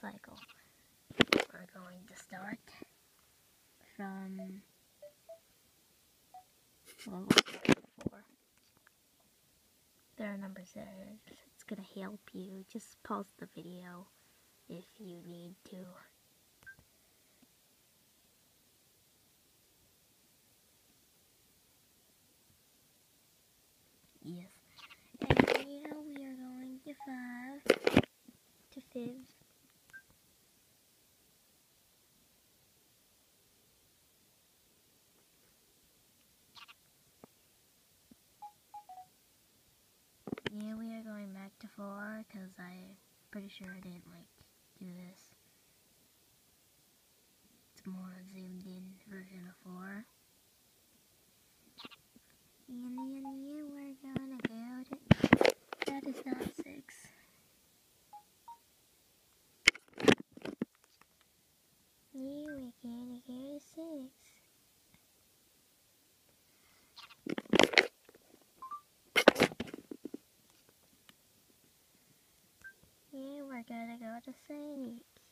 cycle. We're going to start from level four. There are numbers there. It's gonna help you. Just pause the video if you need to. Yes. And now we are going to five to fifth. pretty sure I didn't like do this. It's more zoomed in version of 4. We're gonna go to six.